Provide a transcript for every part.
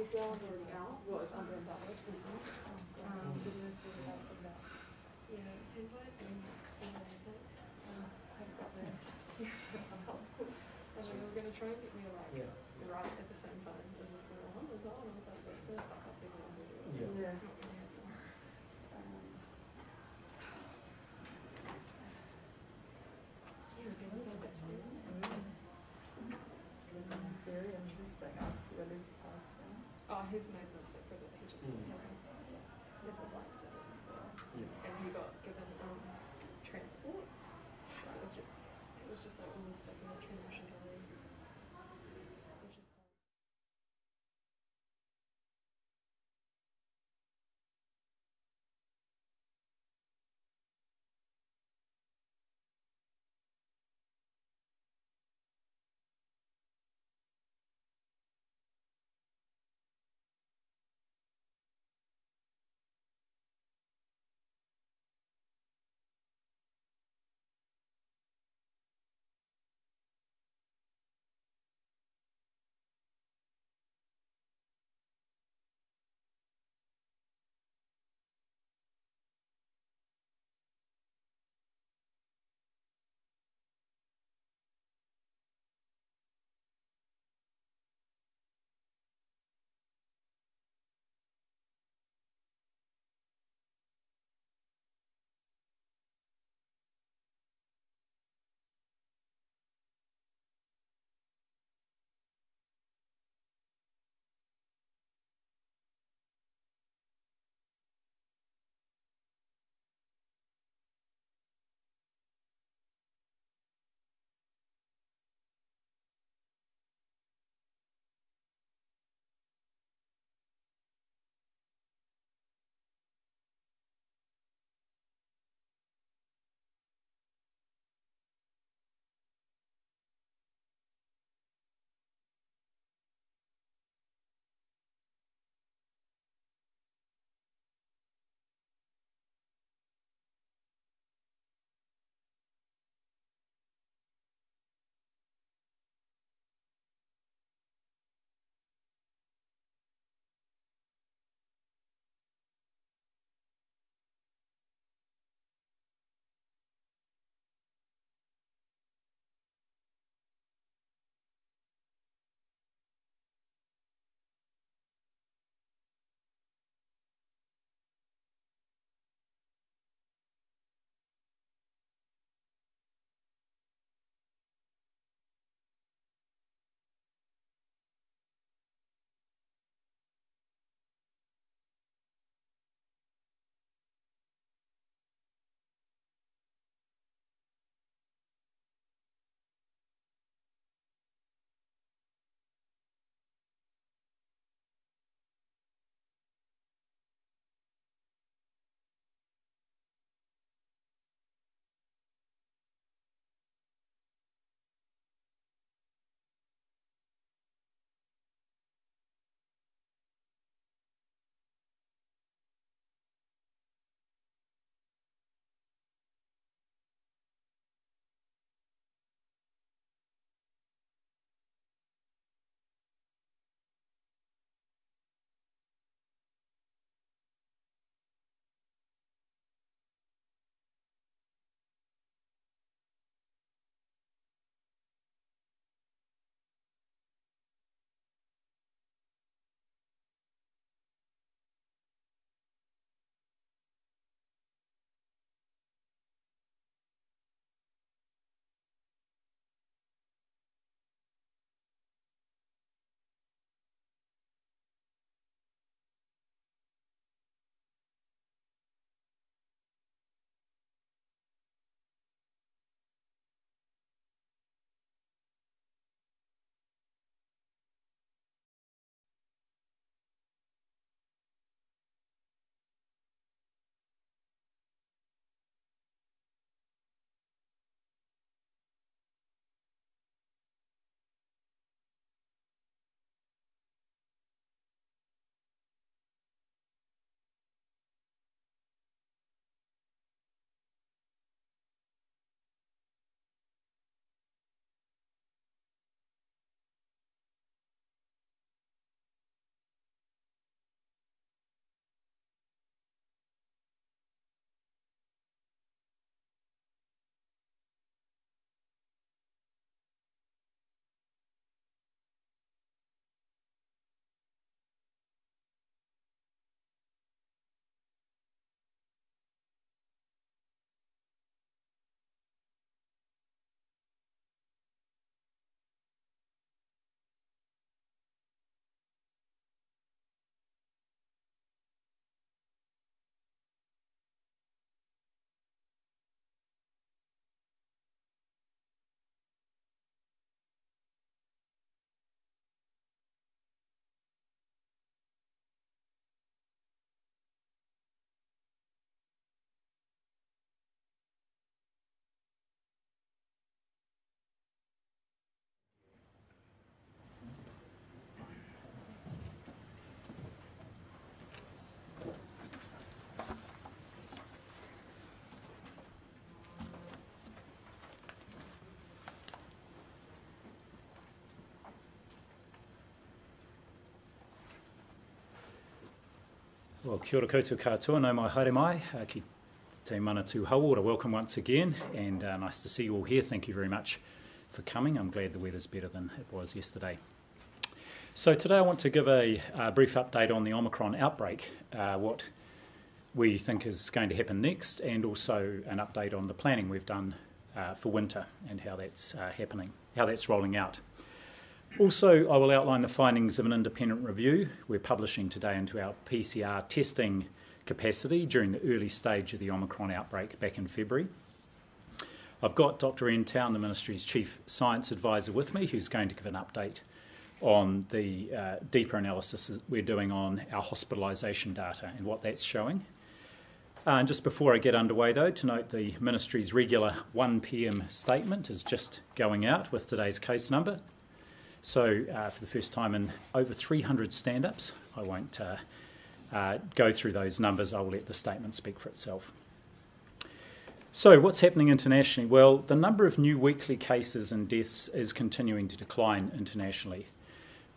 VCL is already out, well, it's under invalid. Um, the news was about the back. Yeah, invite and, and invite. Um, I got there. Yeah, that's not helpful. And they were gonna try and get me to like, Yeah. write at the same time as this girl, oh my god, and I was like, that's gonna fuck up the whole video. Yeah. It's not gonna happen. Um, Yeah, things like that too. Very interesting, ask what is asking. Oh, his name Well, kia ora koutou katoa, no mai haere mai, uh, ki te Manatū Hauora. Welcome once again, and uh, nice to see you all here. Thank you very much for coming. I'm glad the weather's better than it was yesterday. So today I want to give a, a brief update on the Omicron outbreak, uh, what we think is going to happen next, and also an update on the planning we've done uh, for winter and how that's uh, happening, how that's rolling out. Also, I will outline the findings of an independent review we're publishing today into our PCR testing capacity during the early stage of the Omicron outbreak back in February. I've got Dr. Ian Town, the Ministry's Chief Science Advisor, with me, who's going to give an update on the uh, deeper analysis we're doing on our hospitalisation data and what that's showing. Uh, and just before I get underway, though, to note the Ministry's regular 1pm statement is just going out with today's case number. So, uh, for the first time in over 300 stand ups, I won't uh, uh, go through those numbers, I will let the statement speak for itself. So, what's happening internationally? Well, the number of new weekly cases and deaths is continuing to decline internationally.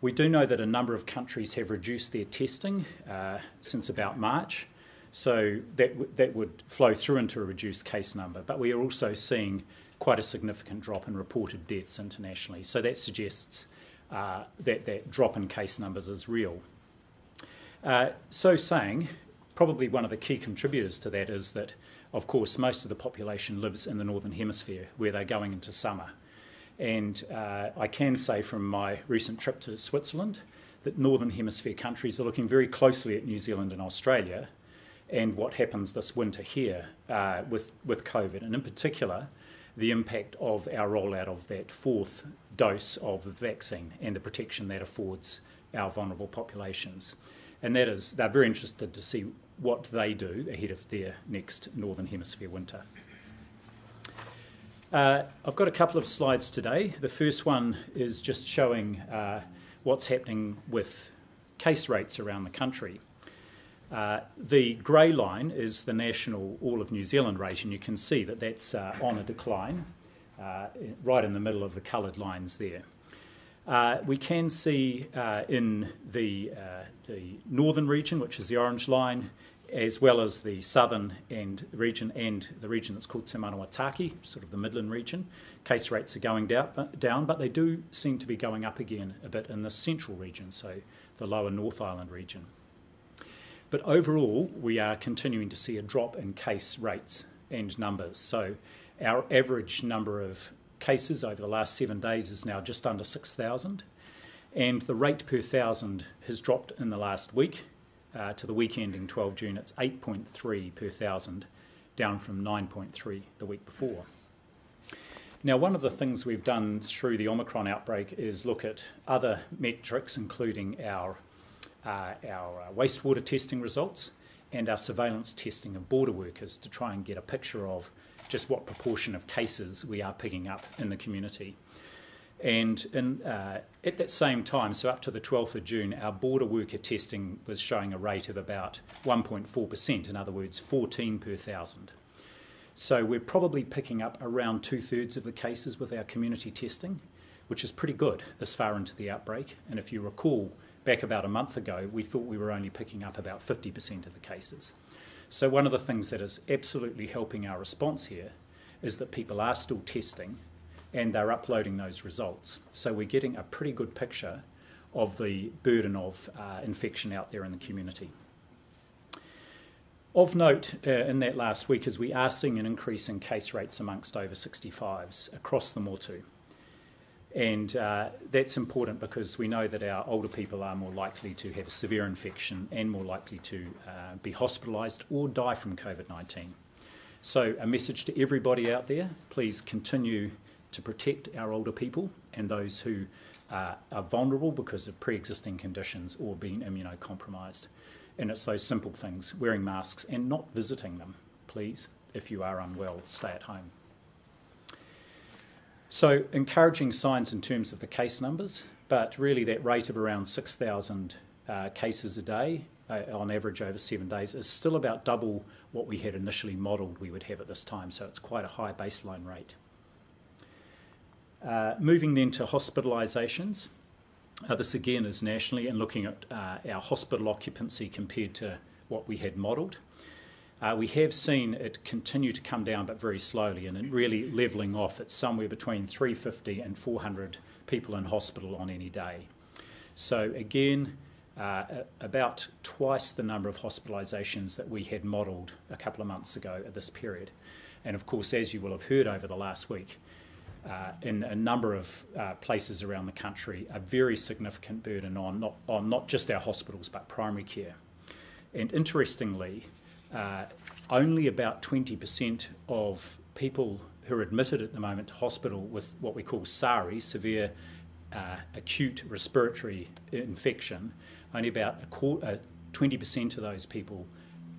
We do know that a number of countries have reduced their testing uh, since about March, so that, that would flow through into a reduced case number. But we are also seeing quite a significant drop in reported deaths internationally. So that suggests uh, that that drop in case numbers is real. Uh, so saying, probably one of the key contributors to that is that, of course, most of the population lives in the northern hemisphere where they're going into summer. And uh, I can say from my recent trip to Switzerland that northern hemisphere countries are looking very closely at New Zealand and Australia and what happens this winter here uh, with, with COVID, and in particular, the impact of our rollout of that fourth dose of the vaccine and the protection that affords our vulnerable populations. And that is, they're very interested to see what they do ahead of their next Northern Hemisphere winter. Uh, I've got a couple of slides today. The first one is just showing uh, what's happening with case rates around the country. Uh, the grey line is the national all of New Zealand rate, and you can see that that's uh, on a decline, uh, right in the middle of the coloured lines there. Uh, we can see uh, in the, uh, the northern region, which is the orange line, as well as the southern and region and the region that's called Te Manawa sort of the Midland region, case rates are going down, down, but they do seem to be going up again a bit in the central region, so the lower North Island region. But overall, we are continuing to see a drop in case rates and numbers. So our average number of cases over the last seven days is now just under 6,000. And the rate per thousand has dropped in the last week uh, to the week ending 12 June. It's 8.3 per thousand, down from 9.3 the week before. Now, one of the things we've done through the Omicron outbreak is look at other metrics, including our uh, our uh, wastewater testing results and our surveillance testing of border workers to try and get a picture of just what proportion of cases we are picking up in the community. And in, uh, at that same time, so up to the 12th of June, our border worker testing was showing a rate of about 1.4%, in other words, 14 per thousand. So we're probably picking up around two thirds of the cases with our community testing, which is pretty good this far into the outbreak. And if you recall, back about a month ago, we thought we were only picking up about 50% of the cases. So, one of the things that is absolutely helping our response here is that people are still testing and they're uploading those results. So, we're getting a pretty good picture of the burden of uh, infection out there in the community. Of note uh, in that last week is we are seeing an increase in case rates amongst over 65s across the Motu. And uh, that's important because we know that our older people are more likely to have a severe infection and more likely to uh, be hospitalised or die from COVID 19. So, a message to everybody out there please continue to protect our older people and those who uh, are vulnerable because of pre existing conditions or being immunocompromised. And it's those simple things wearing masks and not visiting them, please. If you are unwell, stay at home. So, encouraging signs in terms of the case numbers, but really that rate of around 6,000 uh, cases a day uh, on average over seven days is still about double what we had initially modelled we would have at this time, so it's quite a high baseline rate. Uh, moving then to hospitalisations. Uh, this again is nationally and looking at uh, our hospital occupancy compared to what we had modelled. Uh, we have seen it continue to come down, but very slowly, and it really levelling off at somewhere between 350 and 400 people in hospital on any day. So again, uh, about twice the number of hospitalisations that we had modelled a couple of months ago at this period. And of course, as you will have heard over the last week, uh, in a number of uh, places around the country, a very significant burden on not, on not just our hospitals but primary care. And interestingly, uh, only about 20% of people who are admitted at the moment to hospital with what we call SARI, severe uh, acute respiratory infection, only about a quarter, 20% of those people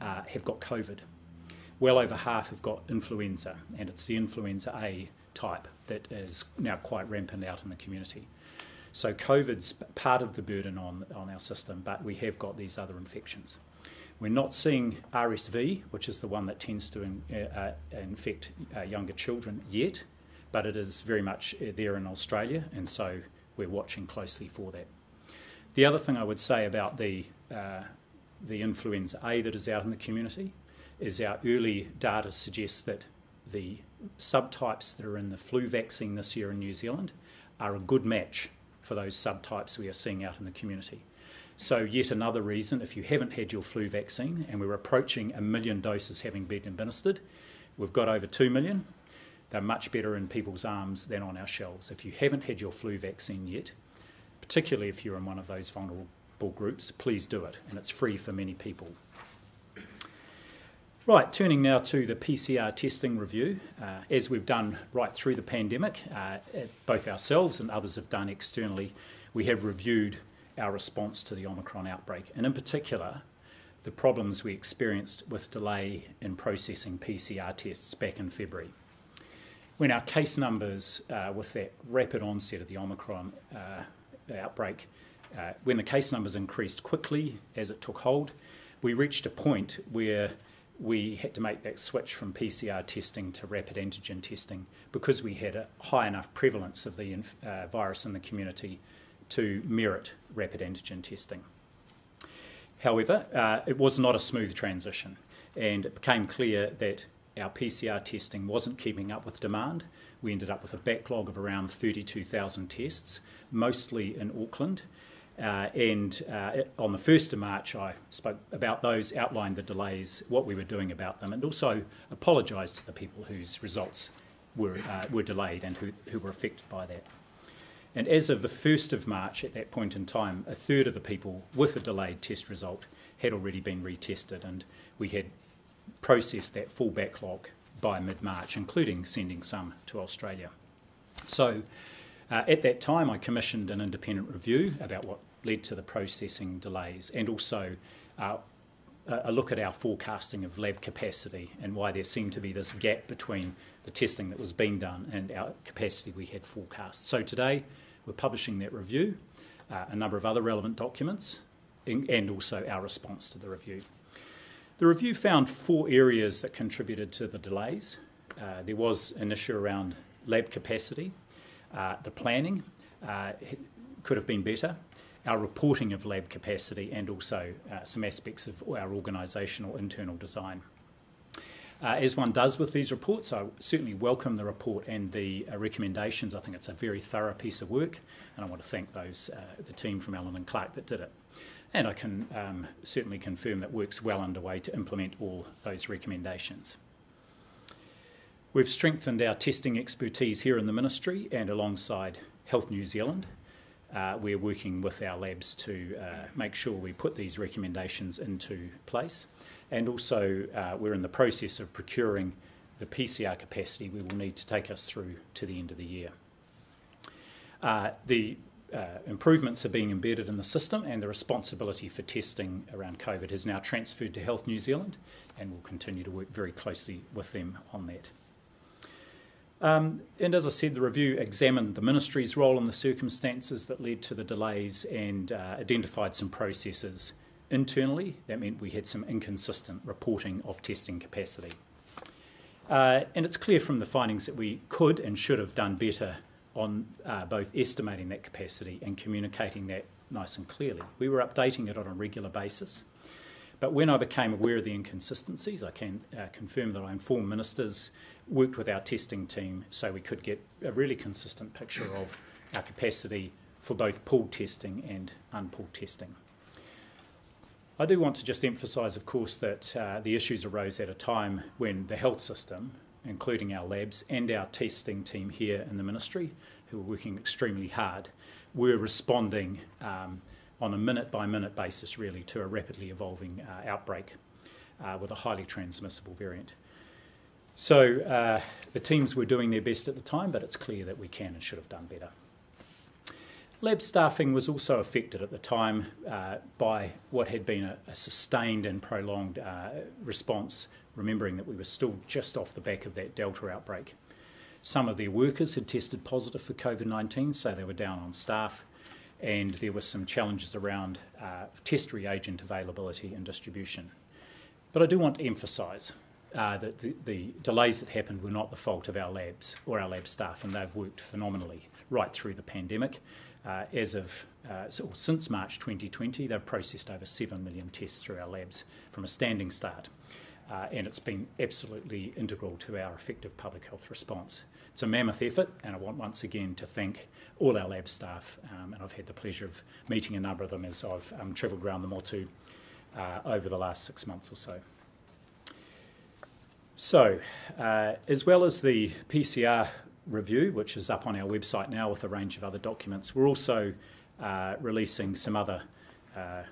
uh, have got COVID. Well over half have got influenza, and it's the influenza A type that is now quite rampant out in the community. So COVID's part of the burden on, on our system, but we have got these other infections. We're not seeing RSV, which is the one that tends to in, uh, uh, infect uh, younger children yet, but it is very much uh, there in Australia, and so we're watching closely for that. The other thing I would say about the, uh, the influenza A that is out in the community is our early data suggests that the subtypes that are in the flu vaccine this year in New Zealand are a good match for those subtypes we are seeing out in the community. So, yet another reason, if you haven't had your flu vaccine, and we're approaching a million doses having been administered, we've got over 2 million. They're much better in people's arms than on our shelves. If you haven't had your flu vaccine yet, particularly if you're in one of those vulnerable groups, please do it, and it's free for many people. Right, turning now to the PCR testing review. Uh, as we've done right through the pandemic, uh, both ourselves and others have done externally, we have reviewed our response to the Omicron outbreak, and in particular, the problems we experienced with delay in processing PCR tests back in February. When our case numbers, uh, with that rapid onset of the Omicron uh, outbreak, uh, when the case numbers increased quickly as it took hold, we reached a point where we had to make that switch from PCR testing to rapid antigen testing because we had a high enough prevalence of the uh, virus in the community to merit rapid antigen testing. However, uh, it was not a smooth transition, and it became clear that our PCR testing wasn't keeping up with demand. We ended up with a backlog of around 32,000 tests, mostly in Auckland. Uh, and uh, on the 1st of March, I spoke about those, outlined the delays, what we were doing about them, and also apologised to the people whose results were, uh, were delayed and who, who were affected by that. And as of the 1st of March, at that point in time, a third of the people with a delayed test result had already been retested, and we had processed that full backlog by mid March, including sending some to Australia. So uh, at that time, I commissioned an independent review about what led to the processing delays and also uh, a look at our forecasting of lab capacity and why there seemed to be this gap between the testing that was being done and our capacity we had forecast. So today, we're publishing that review, uh, a number of other relevant documents, in, and also our response to the review. The review found four areas that contributed to the delays. Uh, there was an issue around lab capacity, uh, the planning uh, could have been better, our reporting of lab capacity, and also uh, some aspects of our organisational internal design. Uh, as one does with these reports, I certainly welcome the report and the uh, recommendations. I think it's a very thorough piece of work, and I want to thank those uh, the team from Allen and Clarke that did it. And I can um, certainly confirm that work's well underway to implement all those recommendations. We've strengthened our testing expertise here in the Ministry and alongside Health New Zealand. Uh, we're working with our labs to uh, make sure we put these recommendations into place. And also, uh, we're in the process of procuring the PCR capacity we will need to take us through to the end of the year. Uh, the uh, improvements are being embedded in the system, and the responsibility for testing around COVID has now transferred to Health New Zealand, and we'll continue to work very closely with them on that. Um, and as I said, the review examined the ministry's role in the circumstances that led to the delays and uh, identified some processes internally. That meant we had some inconsistent reporting of testing capacity. Uh, and it's clear from the findings that we could and should have done better on uh, both estimating that capacity and communicating that nice and clearly. We were updating it on a regular basis, But when I became aware of the inconsistencies, I can uh, confirm that I informed ministers, worked with our testing team so we could get a really consistent picture of our capacity for both pooled testing and unpooled testing. I do want to just emphasise, of course, that uh, the issues arose at a time when the health system, including our labs and our testing team here in the ministry, who were working extremely hard, were responding um, on a minute by minute basis, really, to a rapidly evolving uh, outbreak uh, with a highly transmissible variant. So uh, the teams were doing their best at the time, but it's clear that we can and should have done better. Lab staffing was also affected at the time uh, by what had been a, a sustained and prolonged uh, response, remembering that we were still just off the back of that Delta outbreak. Some of their workers had tested positive for COVID 19, so they were down on staff, and there were some challenges around uh, test reagent availability and distribution. But I do want to emphasise uh, that the, the, delays that happened were not the fault of our labs or our lab staff, and they've worked phenomenally right through the pandemic. Uh, as of uh, so since March 2020, they've processed over 7 million tests through our labs from a standing start. Uh, and it's been absolutely integral to our effective public health response. It's a mammoth effort, and I want once again to thank all our lab staff, um, and I've had the pleasure of meeting a number of them as I've um, travelled around the Motu uh, over the last six months or so. So, uh, as well as the PCR review, which is up on our website now with a range of other documents. We're also uh, releasing some other uh,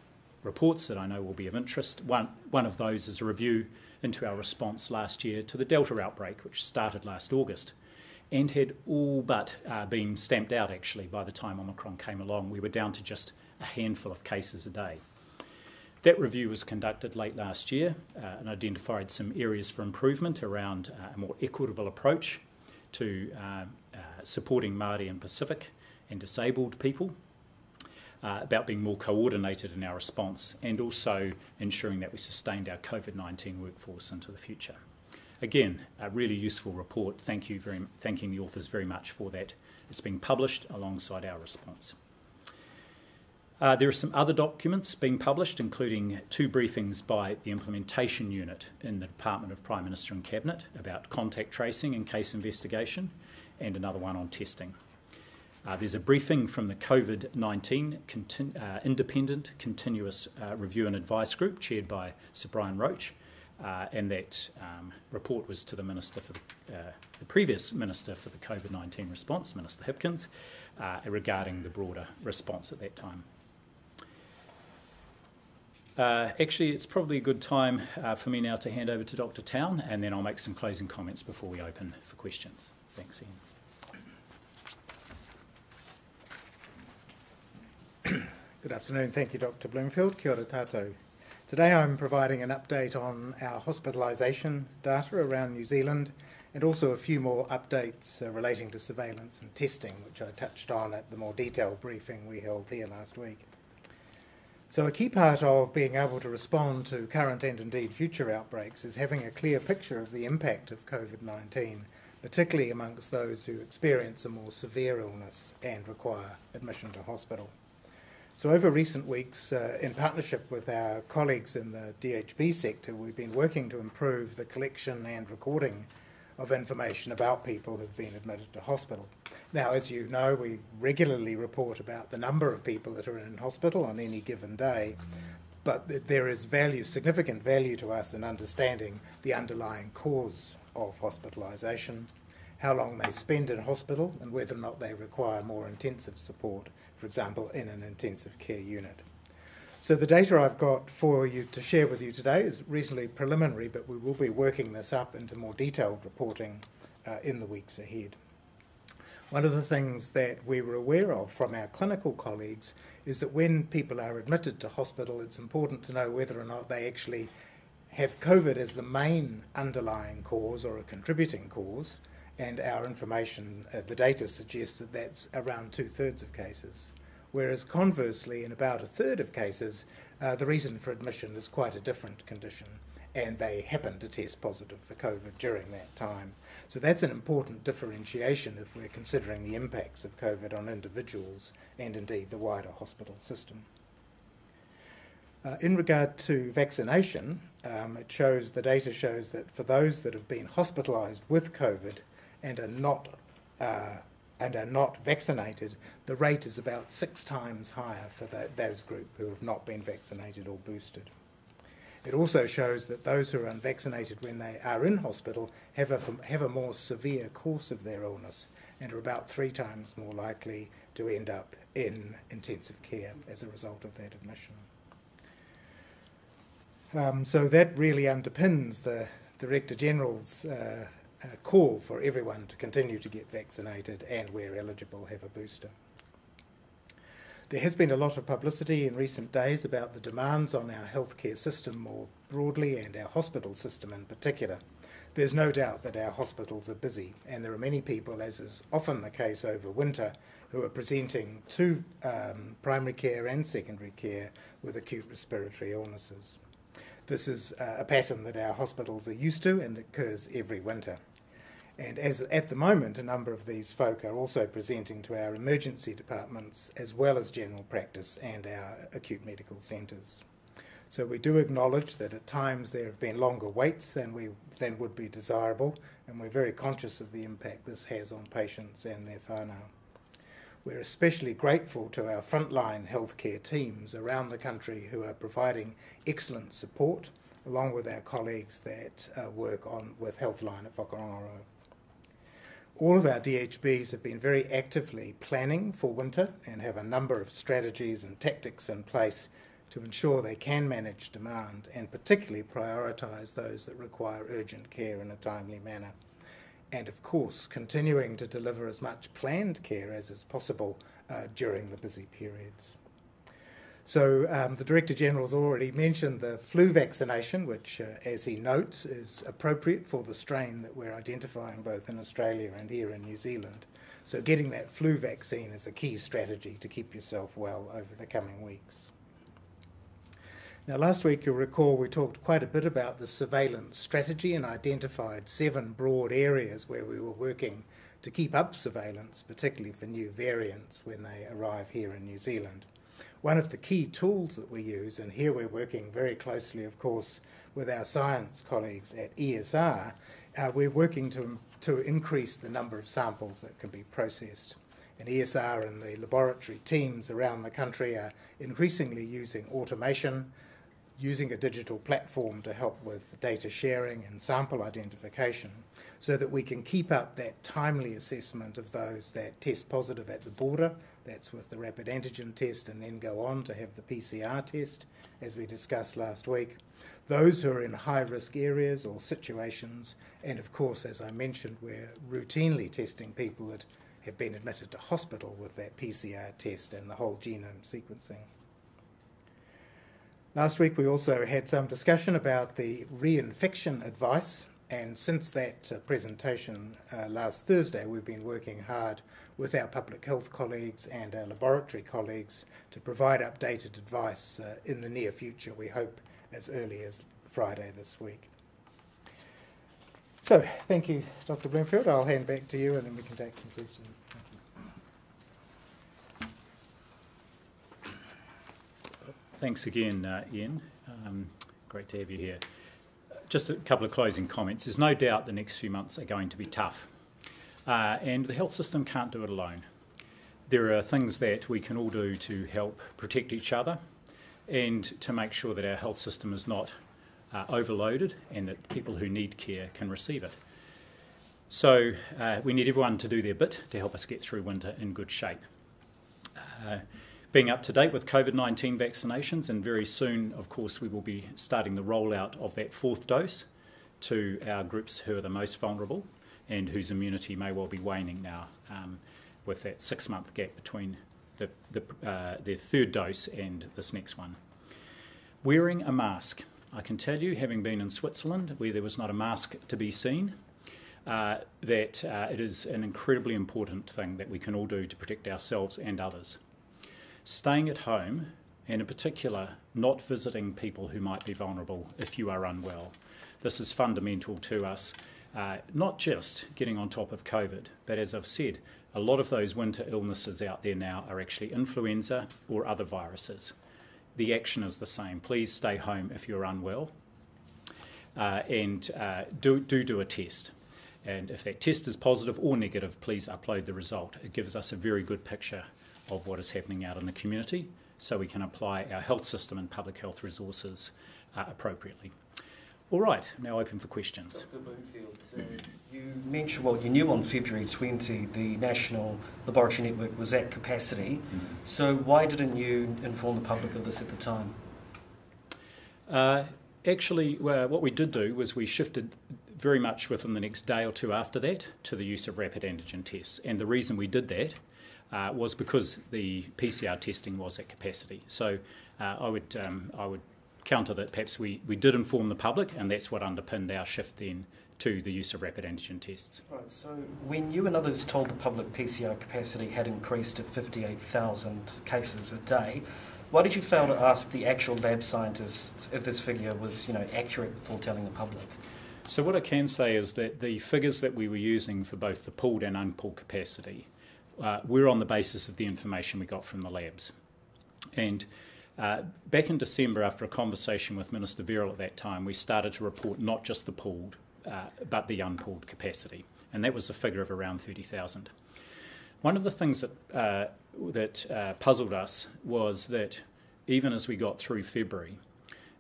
reports that I know will be of interest. One, one of those is a review into our response last year to the Delta outbreak, which started last August and had all but uh, been stamped out actually by the time Omicron came along. We were down to just a handful of cases a day. That review was conducted late last year uh, and identified some areas for improvement around uh, a more equitable approach to uh, uh, supporting Māori and Pacific and disabled people, uh, about being more coordinated in our response, and also ensuring that we sustained our COVID 19 workforce into the future. Again, a really useful report. Thank you very, thanking the authors very much for that. It's being published alongside our response. Uh, there are some other documents being published, including two briefings by the implementation unit in the Department of Prime Minister and Cabinet about contact tracing and case investigation, and another one on testing. Uh, there's a briefing from the COVID 19 contin- uh, Independent Continuous uh, Review and Advice Group, chaired by Sir Brian Roche, uh, and that um, report was to the Minister for the, uh, the previous Minister for the COVID 19 response, Minister Hipkins, regarding the broader response at that time. Uh, actually, it's probably a good time uh, for me now to hand over to Dr. Town, and then I'll make some closing comments before we open for questions. Thanks, Ian. Good afternoon. Thank you, Dr. Bloomfield. Kia ora tātou. Today I'm providing an update on our hospitalisation data around New Zealand and also a few more updates uh, relating to surveillance and testing, which I touched on at the more detailed briefing we held here last week. So, a key part of being able to respond to current and indeed future outbreaks is having a clear picture of the impact of COVID 19, particularly amongst those who experience a more severe illness and require admission to hospital. So, over recent weeks, uh, in partnership with our colleagues in the DHB sector, we've been working to improve the collection and recording of information about people who've been admitted to hospital. Now, as you know, we regularly report about the number of people that are in hospital on any given day, but there is value, significant value to us in understanding the underlying cause of hospitalisation, how long they spend in hospital, and whether or not they require more intensive support, for example, in an intensive care unit. So the data I've got for you to share with you today is reasonably preliminary, but we will be working this up into more detailed reporting uh, in the weeks ahead. One of the things that we were aware of from our clinical colleagues is that when people are admitted to hospital, it's important to know whether or not they actually have COVID as the main underlying cause or a contributing cause, and our information, uh, the data suggests that that's around two thirds of cases whereas conversely, in about a third of cases, uh, the reason for admission is quite a different condition, and they happen to test positive for COVID during that time. So that's an important differentiation if we're considering the impacts of COVID on individuals and indeed the wider hospital system. Uh, in regard to vaccination, um, it shows the data shows that for those that have been hospitalised with COVID and are not uh, and are not vaccinated, the rate is about six times higher for the, those group who have not been vaccinated or boosted. It also shows that those who are unvaccinated when they are in hospital have a, have a more severe course of their illness and are about three times more likely to end up in intensive care as a result of that admission. Um, so that really underpins the Director General's uh, uh, call for everyone to continue to get vaccinated and, where eligible, have a booster. There has been a lot of publicity in recent days about the demands on our healthcare system more broadly and our hospital system in particular. There's no doubt that our hospitals are busy, and there are many people, as is often the case over winter, who are presenting to um, primary care and secondary care with acute respiratory illnesses. This is uh, a pattern that our hospitals are used to and occurs every winter. And as at the moment, a number of these folk are also presenting to our emergency departments as well as general practice and our acute medical centres. So we do acknowledge that at times there have been longer waits than we than would be desirable, and we're very conscious of the impact this has on patients and their whānau. We're especially grateful to our frontline healthcare teams around the country who are providing excellent support, along with our colleagues that uh, work on with Healthline at Whakarongorau. All of our DHBs have been very actively planning for winter and have a number of strategies and tactics in place to ensure they can manage demand and particularly prioritise those that require urgent care in a timely manner. And of course, continuing to deliver as much planned care as is possible uh, during the busy periods. So um, the Director General has already mentioned the flu vaccination, which, uh, as he notes, is appropriate for the strain that we're identifying both in Australia and here in New Zealand. So getting that flu vaccine is a key strategy to keep yourself well over the coming weeks. Now, last week you'll recall we talked quite a bit about the surveillance strategy and identified seven broad areas where we were working to keep up surveillance, particularly for new variants when they arrive here in New Zealand. One of the key tools that we use, and here we're working very closely, of course, with our science colleagues at ESR, uh, we're working to, to increase the number of samples that can be processed. And ESR and the laboratory teams around the country are increasingly using automation, using a digital platform to help with data sharing and sample identification so that we can keep up that timely assessment of those that test positive at the border, that's with the rapid antigen test, and then go on to have the PCR test, as we discussed last week. Those who are in high risk areas or situations, and of course, as I mentioned, we're routinely testing people that have been admitted to hospital with that PCR test and the whole genome sequencing. Last week we also had some discussion about the reinfection advice, and since that uh, presentation uh, last Thursday, we've been working hard with our public health colleagues and our laboratory colleagues to provide updated advice uh, in the near future, we hope as early as Friday this week. So, thank you, Dr. Bloomfield. I'll hand back to you and then we can take some questions. Thanks again, uh, Ian. Um, great to have you here. Just a couple of closing comments. There's no doubt the next few months are going to be tough, uh, and the health system can't do it alone. There are things that we can all do to help protect each other and to make sure that our health system is not uh, overloaded and that people who need care can receive it. So uh, we need everyone to do their bit to help us get through winter in good shape. Being up to date with COVID 19 vaccinations, and very soon, of course, we will be starting the rollout of that fourth dose to our groups who are the most vulnerable and whose immunity may well be waning now um, with that six month gap between the, the, uh, their third dose and this next one. Wearing a mask. I can tell you, having been in Switzerland where there was not a mask to be seen, uh, that uh, it is an incredibly important thing that we can all do to protect ourselves and others staying at home, and in particular, not visiting people who might be vulnerable if you are unwell. This is fundamental to us, uh, not just getting on top of COVID, but as I've said, a lot of those winter illnesses out there now are actually influenza or other viruses. the action is the same. Please stay home if you're unwell, uh, and uh, do, do do a test. And if that test is positive or negative, please upload the result. It gives us a very good picture of what is happening out in the community so we can apply our health system and public health resources uh, appropriately. All right, now open for questions. Dr. Bloomfield, uh, you mentioned, well, you knew on February 20 the National Laboratory Network was at capacity. So why didn't you inform the public of this at the time? Uh, actually, uh, what we did do was we shifted very much within the next day or two after that to the use of rapid antigen tests. And the reason we did that uh, was because the PCR testing was at capacity. So uh, I would um, I would counter that perhaps we, we did inform the public, and that's what underpinned our shift then to the use of rapid antigen tests. Right, so when you and others told the public PCR capacity had increased to 58,000 cases a day, why did you fail to ask the actual lab scientists if this figure was, you know, accurate before telling the public? So what I can say is that the figures that we were using for both the pooled and unpooled capacity uh, were on the basis of the information we got from the labs. And uh, back in December, after a conversation with Minister Verrall at that time, we started to report not just the pooled, uh, but the unpooled capacity, and that was a figure of around 30,000. One of the things that uh, that uh, puzzled us was that even as we got through February,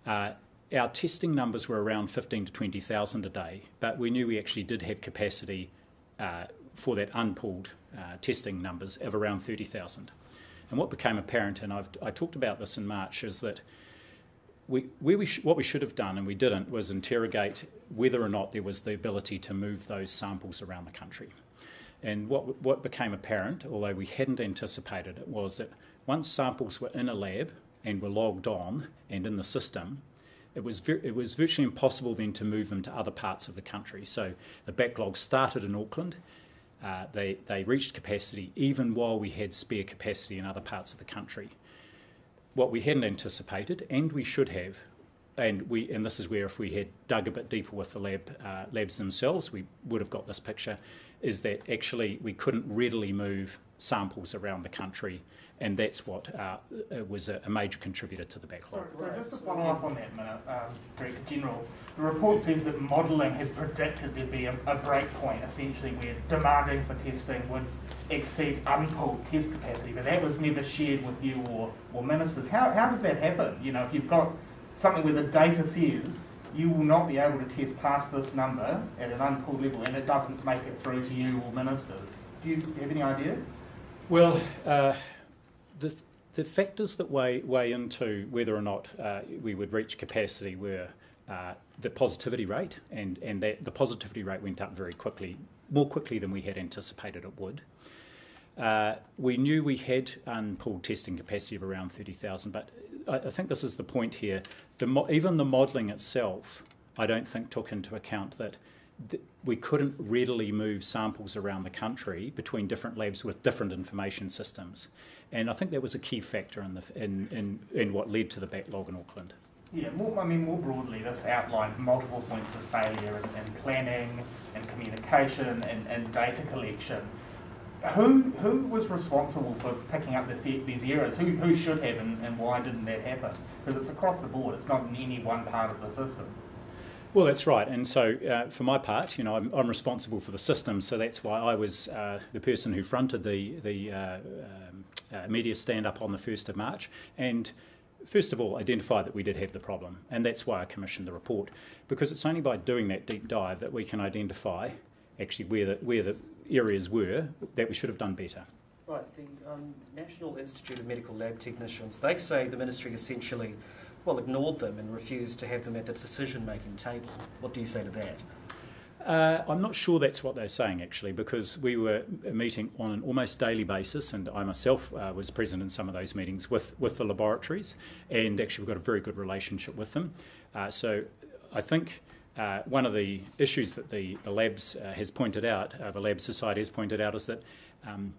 uh, our testing numbers were around 15 to 20,000 a day, but we knew we actually did have capacity for that unpooled uh, testing numbers of around 30,000. And what became apparent, and I've, I talked about this in March, is that we, we sh- what we should have done, and we didn't, was interrogate whether or not there was the ability to move those samples around the country. And what, what became apparent, although we hadn't anticipated it, was that once samples were in a lab and were logged on and in the system, it was, vir- it was virtually impossible then to move them to other parts of the country. So the backlog started in Auckland uh, they, they reached capacity even while we had spare capacity in other parts of the country. What we hadn't anticipated, and we should have, and we and this is where if we had dug a bit deeper with the lab uh, labs themselves, we would have got this picture, is that actually we couldn't readily move samples around the country and that's what uh, was a, major contributor to the backlog. So, so just to follow up on that minute, um, Director General, the report says that modelling has predicted there'd be a, a break point, essentially, where demanding for testing would exceed unpooled test capacity, but that was never shared with you or, or ministers. How, how does that happen? You know, if you've got something where the data says you will not be able to test past this number at an unpooled level and it doesn't make it through to you or ministers. Do you have any idea? Well, uh, the, the factors that weigh, weigh into whether or not uh, we would reach capacity were uh, the positivity rate, and, and that the positivity rate went up very quickly, more quickly than we had anticipated it would. Uh, we knew we had unpooled testing capacity of around 30,000, but I, I, think this is the point here. The even the modelling itself, I don't think took into account that we couldn't readily move samples around the country between different labs with different information systems. And I think that was a key factor in, the, in, in, in what led to the backlog in Auckland. Yeah, more, I mean, more broadly, this outlines multiple points of failure in, in planning and communication and, and data collection. Who, who was responsible for picking up this, these errors? Who, who should have and, and why didn't that happen? Because it's across the board, it's not in any one part of the system. Well, that's right. And so, uh, for my part, you know, I'm, I'm, responsible for the system, so that's why I was uh, the person who fronted the the uh, um, uh media stand up on the first of March, and first of all, identify that we did have the problem, and that's why I commissioned the report, because it's only by doing that deep dive that we can identify actually where the where the areas were that we should have done better. Right. The um, National Institute of Medical Lab Technicians they say the ministry essentially well, ignored them and refused to have them at the decision making table. What do you say to that? Uh, I'm not sure that's what they're saying actually, because we were meeting on an almost daily basis, and I myself uh, was present in some of those meetings with, with the laboratories, and actually we've got a very good relationship with them. Uh, so I think uh, one of the issues that the, the labs uh, has pointed out, uh, the Lab Society has pointed out, is that um,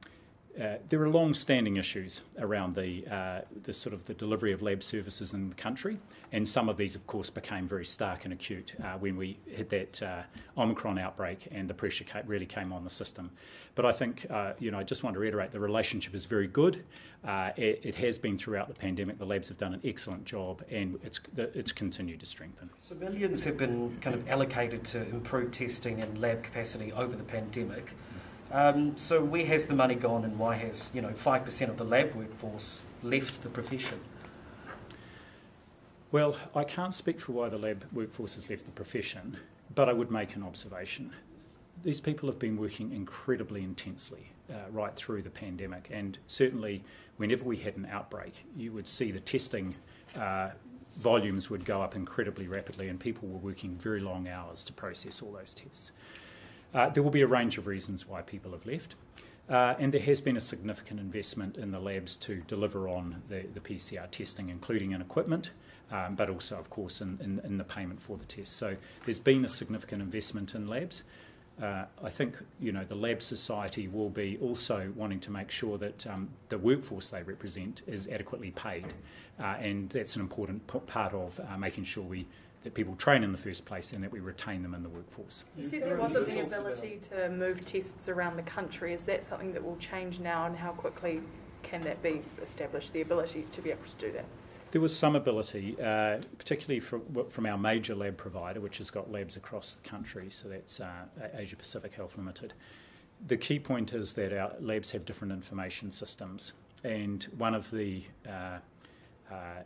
uh, there are long-standing issues around the, uh, the sort of the delivery of lab services in the country, and some of these, of course, became very stark and acute uh, when we hit that uh, Omicron outbreak and the pressure ca- really came on the system. But I think, uh, you know, I just want to reiterate the relationship is very good. It, it has been throughout the pandemic. The labs have done an excellent job, and it's it's continued to strengthen. So millions have been kind of allocated to improve testing and lab capacity over the pandemic. Um, so where has the money gone, and why has you know five percent of the lab workforce left the profession? Well, I can't speak for why the lab workforce has left the profession, but I would make an observation. These people have been working incredibly intensely uh, right through the pandemic, and certainly whenever we had an outbreak, you would see the testing uh, volumes would go up incredibly rapidly, and people were working very long hours to process all those tests. Uh, there will be a range of reasons why people have left. Uh, and there has been a significant investment in the labs to deliver on the, the PCR testing, including in equipment, um, but also, of course, in, in, in, the payment for the test. So there's been a significant investment in labs. Uh, I think you know the Lab Society will be also wanting to make sure that um, the workforce they represent is adequately paid, uh, and that's an important part of uh, making sure we that people train in the first place and that we retain them in the workforce. You said there wasn't the ability to move tests around the country. Is that something that will change now, and how quickly can that be established? The ability to be able to do that. There was some ability, uh, particularly from, from our major lab provider, which has got labs across the country, so that's uh, Asia Pacific Health Limited. The key point is that our labs have different information systems, and one of the uh, uh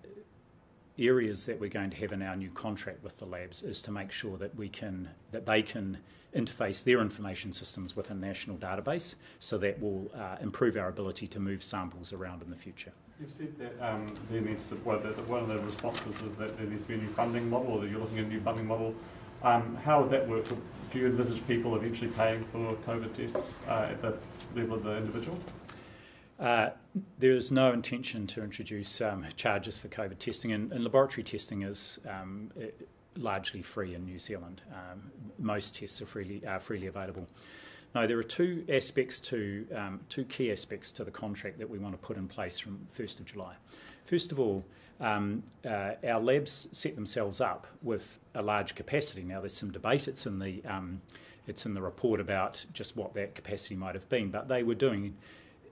areas that we're going to have in our new contract with the labs is to make sure that we can that they can interface their information systems with a national database so that will uh, improve our ability to move samples around in the future. You've said that um, there needs to, well, that one of the responses is that there needs to be a new funding model or that you're looking at a new funding model. Um, how would that work? Do you envisage people eventually paying for COVID tests uh, at the level of the individual? Uh, there is no intention to introduce um, charges for COVID testing, and, and laboratory testing is um, largely free in New Zealand. Um, most tests are freely, are freely available. No, there are two aspects to um, two key aspects to the contract that we want to put in place from 1st of July. First of all, um, uh, our labs set themselves up with a large capacity. Now, there's some debate. It's in the um, it's in the report about just what that capacity might have been, but they were doing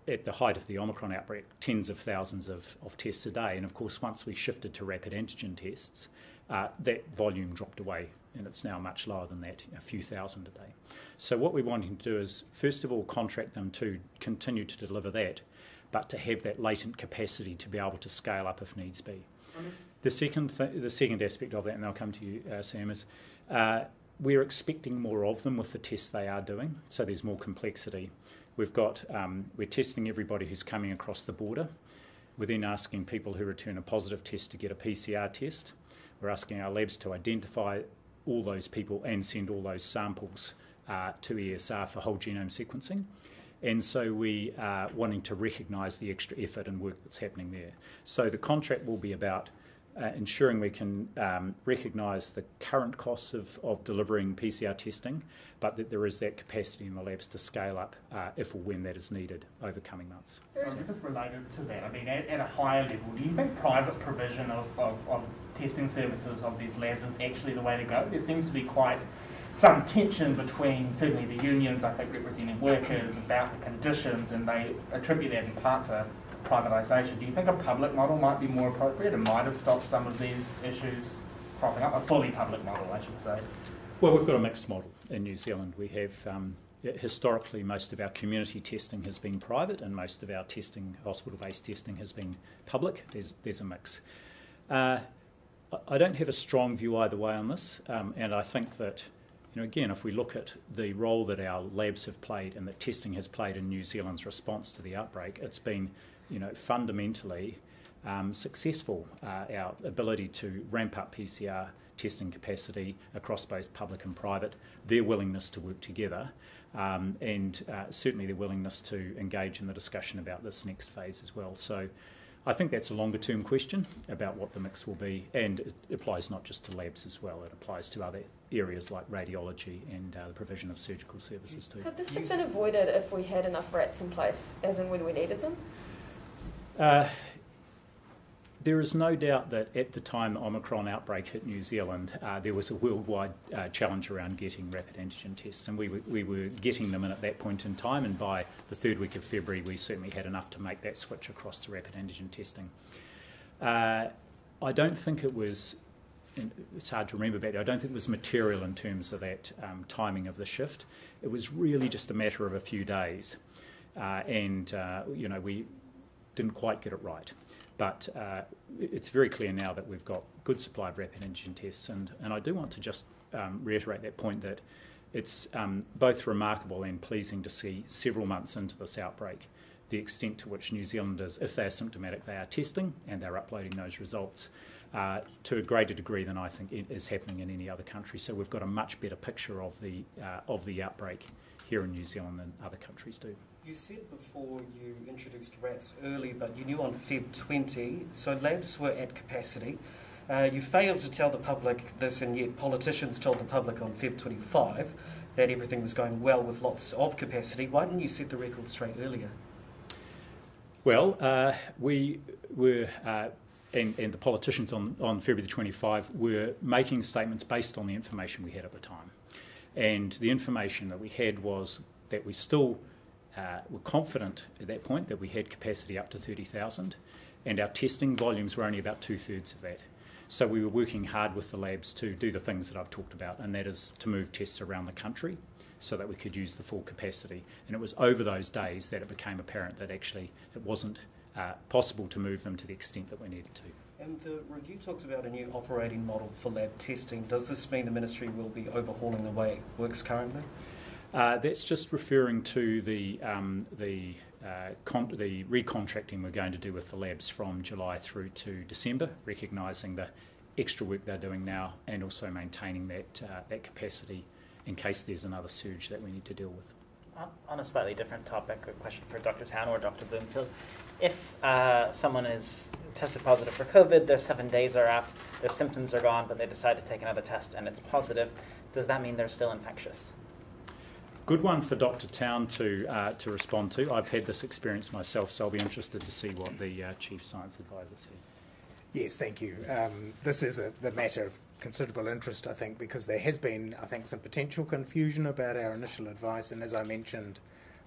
at the height of the Omicron outbreak, tens of thousands of, of tests a day. And of course, once we shifted to rapid antigen tests, uh, that volume dropped away and it's now much lower than that, a few thousand a day. So, what we're wanting to do is, first of all, contract them to continue to deliver that, but to have that latent capacity to be able to scale up if needs be. Mm-hmm. The, second th- the second aspect of that, and I'll come to you, uh, Sam, is uh, we're expecting more of them with the tests they are doing, so there's more complexity. We've got, um, we're testing everybody who's coming across the border. We're then asking people who return a positive test to get a PCR test. We're asking our labs to identify all those people and send all those samples uh, to ESR for whole genome sequencing. And so we are wanting to recognise the extra effort and work that's happening there. So the contract will be about uh, ensuring we can um, recognise the current costs of, of delivering PCR testing, but that there is that capacity in the labs to scale up uh, if or when that is needed over coming months. So. just related to that, I mean, at, at, a higher level, do you think private provision of, of, of testing services of these labs is actually the way to go? There seems to be quite some tension between certainly the unions, I think, representing workers about the conditions, and they attribute that in part to privatisation. Do you think a public model might be more appropriate and might have stopped some of these issues cropping up? A fully public model, I should say. Well, we've got a mixed model in New Zealand. We have um, historically most of our community testing has been private, and most of our testing, hospital-based testing, has been public. There's there's a mix. Uh, I don't have a strong view either way on this, um, and I think that. You know, again, if we look at the role that our labs have played and that testing has played in New Zealand's response to the outbreak, it's been you know, fundamentally um, successful. Uh, our ability to ramp up PCR testing capacity across both public and private, their willingness to work together, um, and uh, certainly their willingness to engage in the discussion about this next phase as well. So I think that's a longer term question about what the mix will be, and it applies not just to labs as well, it applies to other areas like radiology and uh, the provision of surgical services too. Could this have been avoided if we had enough rats in place, as in when we needed them? Uh, there is no doubt that at the time Omicron outbreak hit New Zealand, uh, there was a worldwide uh, challenge around getting rapid antigen tests, and we were, we were getting them in at that point in time. And by the third week of February, we certainly had enough to make that switch across to rapid antigen testing. Uh, I don't think it was. It's hard to remember, but I don't think it was material in terms of that um, timing of the shift. It was really just a matter of a few days, uh, and uh, you know we didn't quite get it right. But uh, it's very clear now that we've got good supply of rapid antigen tests, and, and I do want to just um, reiterate that point that it's um, both remarkable and pleasing to see several months into this outbreak the extent to which New Zealanders, if they're symptomatic, they are testing and they're uploading those results uh, to a greater degree than I think is happening in any other country. So we've got a much better picture of the uh, of the outbreak here in New Zealand than other countries do. You said before you introduced rats early, but you knew on Feb 20, so labs were at capacity. Uh, you failed to tell the public this, and yet politicians told the public on Feb 25 that everything was going well with lots of capacity. Why didn't you set the record straight earlier? Well, uh, we were, uh, and, and the politicians on, on February the 25 were making statements based on the information we had at the time. And the information that we had was that we still uh, were confident at that point that we had capacity up to 30,000, and our testing volumes were only about two thirds of that. So we were working hard with the labs to do the things that I've talked about, and that is to move tests around the country so that we could use the full capacity. And it was over those days that it became apparent that actually it wasn't uh, possible to move them to the extent that we needed to. And the review talks about a new operating model for lab testing. Does this mean the ministry will be overhauling the way it works currently? Uh, that's just referring to the um, the uh, the recontracting we're going to do with the labs from July through to December, recognising the extra work they're doing now and also maintaining that uh, that capacity in case there's another surge that we need to deal with. On a slightly different topic, a question for Dr. Town or Dr. Bloomfield. If uh, someone is tested positive for COVID, their seven days are up, their symptoms are gone, but they decide to take another test and it's positive, does that mean they're still infectious? Good one for Dr. Town to uh, to respond to. I've had this experience myself, so I'll be interested to see what the uh, Chief Science Advisor says. Yes, thank you. Um, this is a, the matter of considerable interest, I think, because there has been, I think, some potential confusion about our initial advice, and as I mentioned,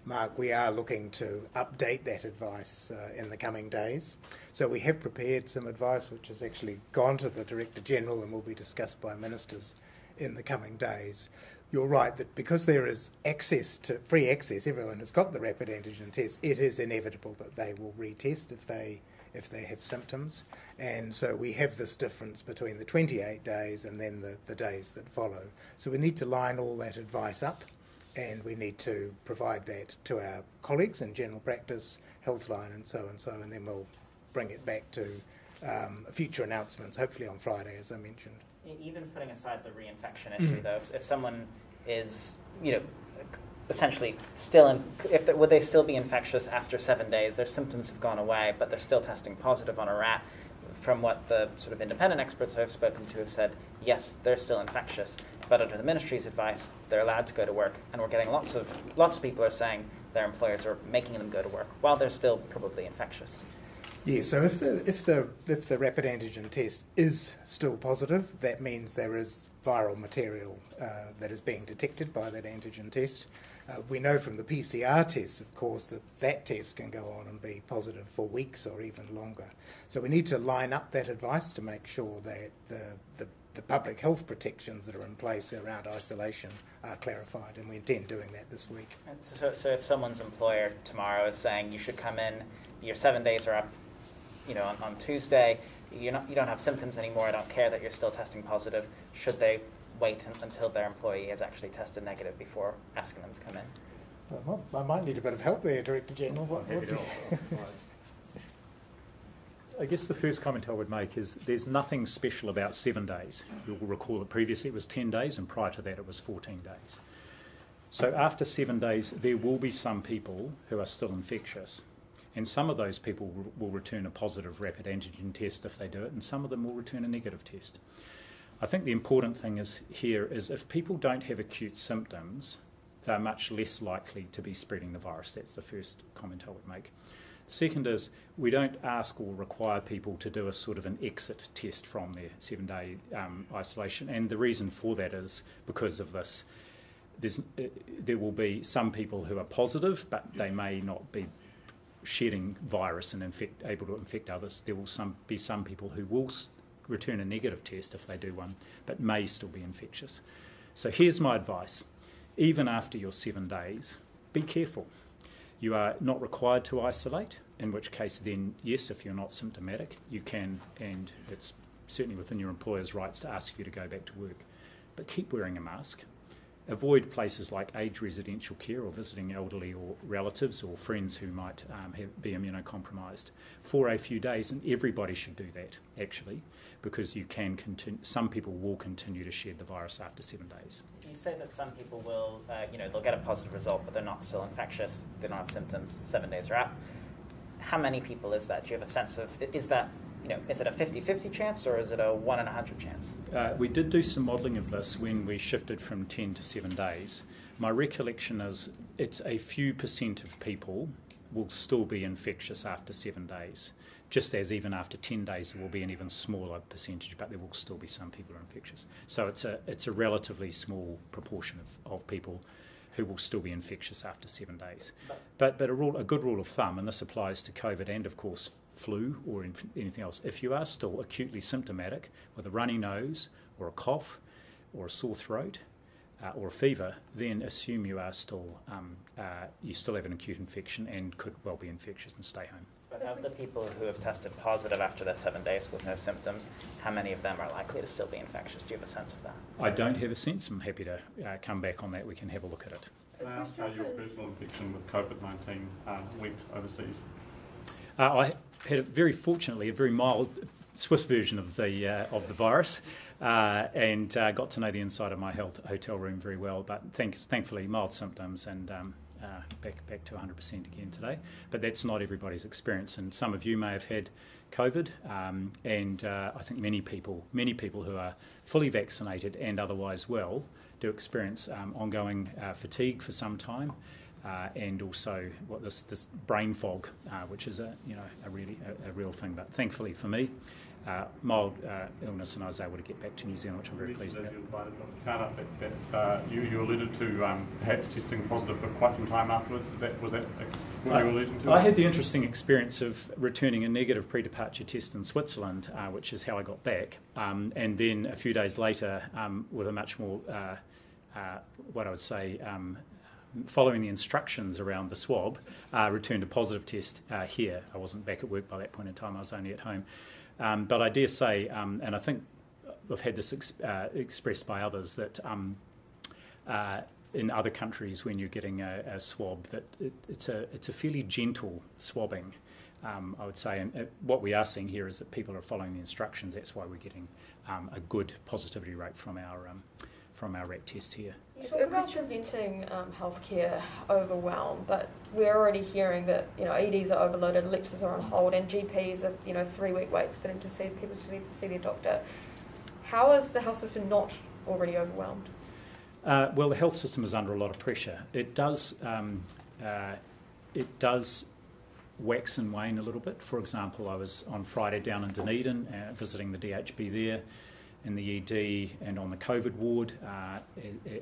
Mark, we are looking to update that advice uh, in the coming days. So we have prepared some advice which has actually gone to the Director General and will be discussed by ministers in the coming days. You're right that because there is access to free access, everyone has got the rapid antigen test. It is inevitable that they will retest if they if they have symptoms, and so we have this difference between the 28 days and then the, the days that follow. So we need to line all that advice up, and we need to provide that to our colleagues in general practice, Healthline, and so and so, and then we'll bring it back to um, future announcements, hopefully on Friday, as I mentioned. Even putting aside the reinfection issue, mm-hmm. though, if, if, someone is, you know, essentially still in, if they, would they still be infectious after seven days? Their symptoms have gone away, but they're still testing positive on a rat. From what the sort of independent experts I've spoken to have said, yes, they're still infectious, but under the ministry's advice, they're allowed to go to work, and we're getting lots of lots of people are saying their employers are making them go to work while they're still probably infectious. Yeah, so if the if the if the rapid antigen test is still positive, that means there is viral material uh, that is being detected by that antigen test. Uh, we know from the PCR tests, of course, that that test can go on and be positive for weeks or even longer. So we need to line up that advice to make sure that the, the, the public health protections that are in place around isolation are clarified, and we intend doing that this week. So, so if someone's employer tomorrow is saying you should come in, your seven days are up, you know, on, on Tuesday, you're not, you don't have symptoms anymore, I don't care that you're still testing positive, should they wait until their employee has actually tested negative before asking them to come in? Well, I might need a bit of help there, Director General. What, what I guess the first comment I would make is there's nothing special about seven days. You'll recall that previously it was 10 days, and prior to that it was 14 days. So after seven days, there will be some people who are still infectious. And some of those people will, return a positive rapid antigen test if they do it, and some of them will return a negative test. I think the important thing is here is if people don't have acute symptoms, they're much less likely to be spreading the virus. That's the first comment I would make. Second is we don't ask or require people to do a sort of an exit test from their seven day um, isolation, and the reason for that is because of this. Uh, there will be some people who are positive, but they may not be shedding virus and infect, able to infect others. There will some, be some people who will return a negative test if they do one, but may still be infectious. So here's my advice even after your seven days, be careful. You are not required to isolate, in which case, then, yes, if you're not symptomatic, you can, and it's certainly within your employer's rights to ask you to go back to work. But keep wearing a mask. Avoid places like aged residential care or visiting elderly or relatives or friends who might um, have, be immunocompromised for a few days, and everybody should do that actually, because you can continue. Some people will continue to shed the virus after seven days. You say that some people will, uh, you know, they'll get a positive result, but they're not still infectious. They don't have symptoms. Seven days are out. How many people is that? Do you have a sense of? Is that, you know, is it a 50-50 chance or is it a one in a hundred chance? Uh, we did do some modelling of this when we shifted from 10 to 7 days. My recollection is it's a few percent of people will still be infectious after 7 days, just as even after 10 days there will be an even smaller percentage, but there will still be some people who are infectious. So it's a, it's a relatively small proportion of, of people who will still be infectious after 7 days. But, but a, rule, a good rule of thumb, and this applies to COVID and of course flu or inf- anything else, if you are still acutely symptomatic with a runny nose or a cough or a sore throat uh, or a fever, then assume you are still um, uh, you still have an acute infection and could well be infectious and stay home. But of the people who have tested positive after their seven days with no symptoms, how many of them are likely to still be infectious? Do you have a sense of that? I don't have a sense. I'm happy to uh, come back on that. We can have a look at it. Can I ask how your personal infection with COVID 19 uh, went overseas? Uh, I had a, very fortunately a very mild Swiss version of the uh, of the virus, uh, and uh, got to know the inside of my hotel room very well. But thanks, thankfully, mild symptoms and. Um, uh, back back to 100% again today, but that's not everybody's experience. And some of you may have had COVID, um, and uh, I think many people, many people who are fully vaccinated and otherwise well, do experience um, ongoing uh, fatigue for some time, uh, and also what this this brain fog, uh, which is a you know a really a, a real thing. But thankfully for me, uh, mild uh, illness, and I was able to get back to New Zealand, which I'm very pleased about. as you invited Dr. Carter that, that uh, you, you alluded to um, perhaps testing positive for quite some time afterwards. Is that, was that what you were alluding to? I had the interesting experience of returning a negative pre-departure test in Switzerland, uh, which is how I got back, um, and then a few days later, um, with a much more, uh, uh, what I would say, um, following the instructions around the swab, uh, returned a positive test uh, here. I wasn't back at work by that point in time; I was only at home. Um, but I dare say, um, and I think I've had this ex- uh, expressed by others that. Um, uh, in other countries, when you're getting a, a swab, that it, it's a it's a fairly gentle swabbing, um, I would say. And it, what we are seeing here is that people are following the instructions. That's why we're getting um, a good positivity rate from our um, from our RAT tests here. You talk about preventing um, healthcare overwhelm, but we're already hearing that you know EDs are overloaded, electives are on hold, and GPs are you know three week waits for them to see people to see, see their doctor. How is the health system not already overwhelmed? Uh, well, the health system is under a lot of pressure. It does um, uh, it does wax and wane a little bit. For example, I was on Friday down in Dunedin uh, visiting the DHB there in the ED and on the COVID ward, uh,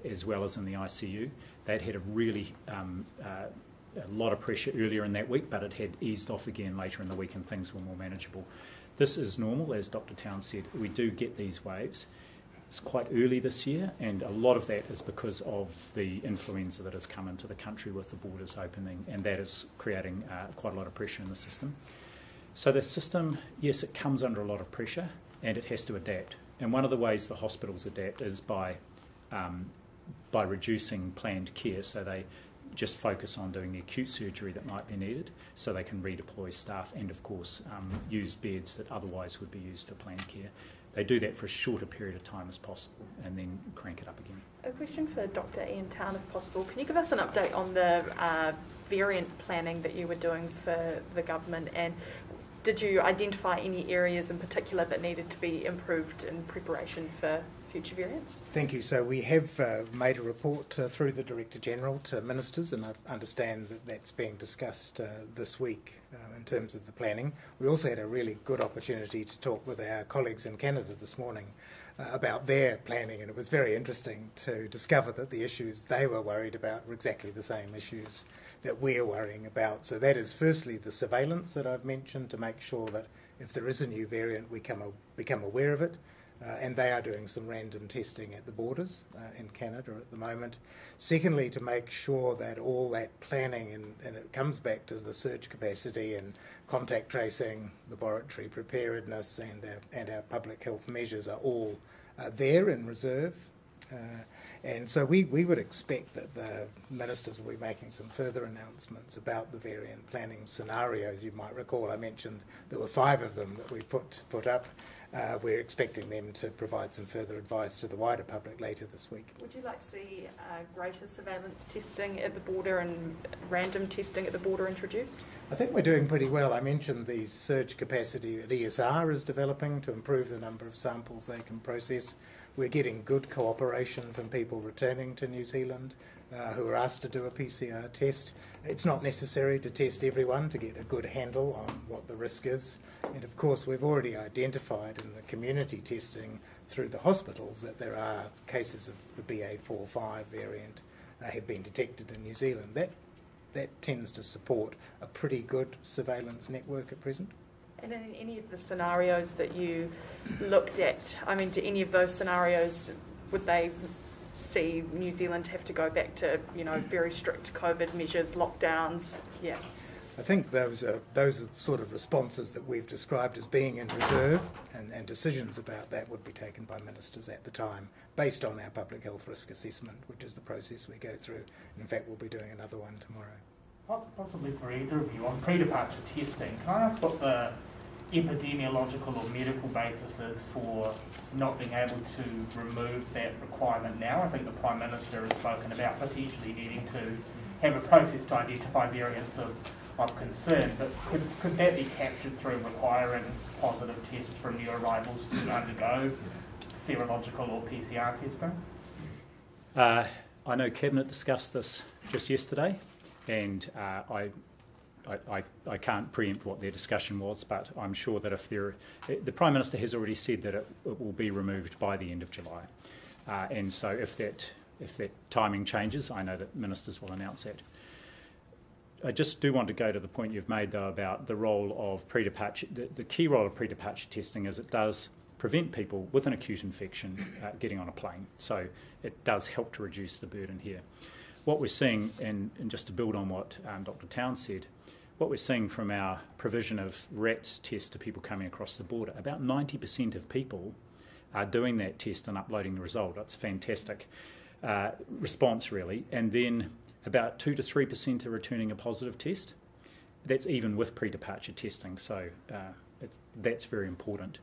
as well as in the ICU. They'd had a really um, uh, a lot of pressure earlier in that week, but it had eased off again later in the week and things were more manageable. This is normal, as Dr. Town said. We do get these waves. It's quite early this year, and a lot of that is because of the influenza that has come into the country with the borders opening, and that is creating uh, quite a lot of pressure in the system. So the system, yes, it comes under a lot of pressure, and it has to adapt. And one of the ways the hospitals adapt is by um, by reducing planned care, so they just focus on doing the acute surgery that might be needed, so they can redeploy staff and, of course, um, use beds that otherwise would be used for planned care. they do that for a period of time as possible and then crank it up again. A question for Dr. Ian Town, if possible. Can you give us an update on the uh, variant planning that you were doing for the government and did you identify any areas in particular that needed to be improved in preparation for future variants? Thank you. So we have uh, made a report uh, through the Director General to ministers, and I understand that that's being discussed uh, this week um, in terms of the planning. We also had a really good opportunity to talk with our colleagues in Canada this morning Uh, about their planning, and it was very interesting to discover that the issues they were worried about were exactly the same issues that we're worrying about. So that is firstly the surveillance that I've mentioned to make sure that if there is a new variant, we come, become aware of it. Uh, and they are doing some random testing at the borders uh, in Canada at the moment. Secondly, to make sure that all that planning, and, and, it comes back to the surge capacity and contact tracing, laboratory preparedness, and our, and our public health measures are all uh, there in reserve. Uh, and so we, we would expect that the ministers will be making some further announcements about the variant planning scenarios. You might recall I mentioned there were five of them that we put, put up. Uh, we're expecting them to provide some further advice to the wider public later this week. Would you like to see uh, greater surveillance testing at the border and random testing at the border introduced? I think we're doing pretty well. I mentioned the surge capacity that ESR is developing to improve the number of samples they can process. We're getting good cooperation from people returning to New Zealand uh, who are asked to do a PCR test. It's not necessary to test everyone to get a good handle on what the risk is. And of course, we've already identified in the community testing through the hospitals that there are cases of the BA45 variant uh, have been detected in New Zealand. That, that tends to support a pretty good surveillance network at present. And in any of the scenarios that you looked at, I mean, do any of those scenarios, would they see New Zealand have to go back to, you know, very strict COVID measures, lockdowns? Yeah. I think those are those are the sort of responses that we've described as being in reserve, and, and decisions about that would be taken by ministers at the time, based on our public health risk assessment, which is the process we go through. In fact, we'll be doing another one tomorrow. Possibly for either of you on pre-departure testing, can I ask what the epidemiological or medical basis is for not being able to remove that requirement now. I think the Prime Minister has spoken about potentially needing to have a process to identify variants of, of concern, but could, could that be captured through requiring positive tests from new arrivals to undergo serological or PCR testing? Uh, I know Cabinet discussed this just yesterday, and uh, I I, I, can't preempt what their discussion was, but I'm sure that if there, the Prime Minister has already said that it, it will be removed by the end of July, uh, and so if that if that timing changes, I know that ministers will announce that. I just do want to go to the point you've made though about the role of pre-departure. The, the key role of pre-departure testing is it does prevent people with an acute infection uh, getting on a plane, so it does help to reduce the burden here. What we're seeing, and, and just to build on what um, Dr. Town said, what we're seeing from our provision of RATS tests to people coming across the border, about 90% of people are doing that test and uploading the result. That's fantastic uh, response, really. And then about 2 to 3% are returning a positive test. That's even with pre departure testing, so uh, that's very important.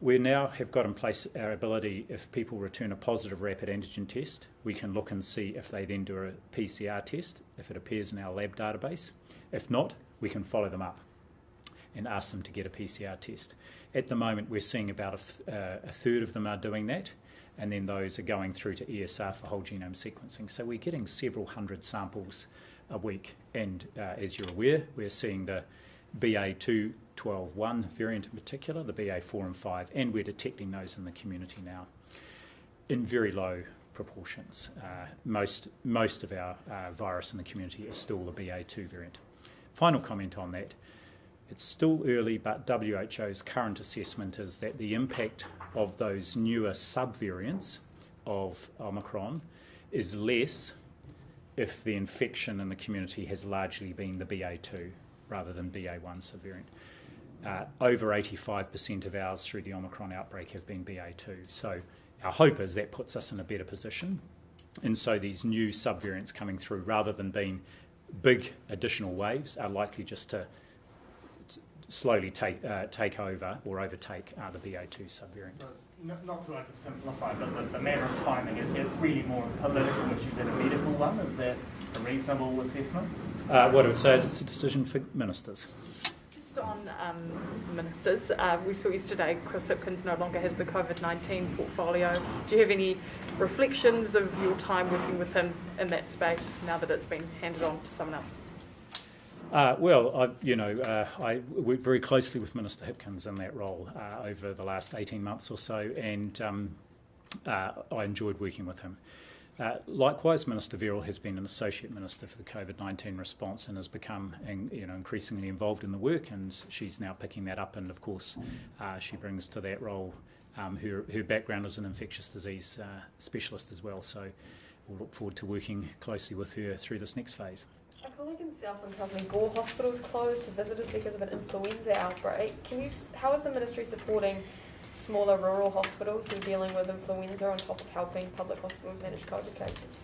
We now have got in place our ability, if people return a positive rapid antigen test, we can look and see if they then do a PCR test, if it appears in our lab database. If not, we can follow them up and ask them to get a PCR test. At the moment, we're seeing about a, th- uh, a third of them are doing that, and then those are going through to ESR for whole genome sequencing. So we're getting several hundred samples a week, and uh, as you're aware, we're seeing the BA2 12.1 variant in particular, the BA4 and 5, and we're detecting those in the community now in very low proportions. Uh, most, most of our uh, virus in the community is still the BA2 variant. Final comment on that. It's still early, but WHO's current assessment is that the impact of those newer subvariants of Omicron is less if the infection in the community has largely been the BA2 rather than BA1 subvariant. Uh, over 85% of ours through the Omicron outbreak have been BA2. So our hope is that puts us in a better position. And so these new subvariants coming through, rather than being big additional waves are likely just to slowly take, uh, take over or overtake uh, the BA2 subvariant. So, Not, not to oversimplify, but the, the matter of timing, is, really more a political issue than a medical one. Is that a reasonable assessment? Uh, what I would say is it's a decision for ministers. Just on um, ministers, uh, we saw yesterday Chris Hipkins no longer has the COVID 19 portfolio. Do you have any reflections of your time working with him in that space now that it's been handed on to someone else? Uh, well, I, you know, uh, I worked very closely with Minister Hipkins in that role uh, over the last 18 months or so, and um, uh, I enjoyed working with him. Uh, likewise, Minister Verrall has been an associate minister for the COVID-19 response and has become, you know, increasingly involved in the work, and she's now picking that up. And of course, uh, she brings to that role um, her, her background as an infectious disease specialist as well. So we'll look forward to working closely with her through this next phase. A colleague in Southland tells me Gore Hospital is closed to visitors because of an influenza outbreak. Can you, how is the ministry supporting smaller rural hospitals who are dealing with influenza on top of helping public hospitals manage COVID cases?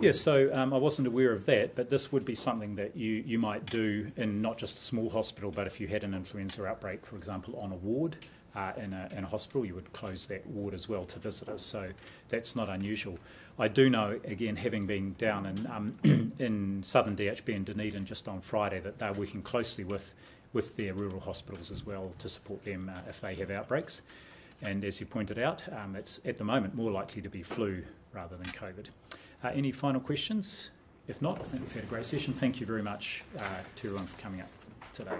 Yes, so um, I wasn't aware of that, but this would be something that you, you might do in not just a small hospital, but if you had an influenza outbreak, for example, on a ward uh, in, a, in a hospital, you would close that ward as well to visitors. So that's not unusual. I do know, again, having been down in, um, in southern DHB in Dunedin just on Friday, that they're working closely with, with their rural hospitals as well to support them uh, if they have outbreaks. And as you pointed out, um, it's at the moment more likely to be flu rather than COVID. Uh, any final questions? If not, I think we've had a great session. Thank you very much uh, to everyone for coming up today.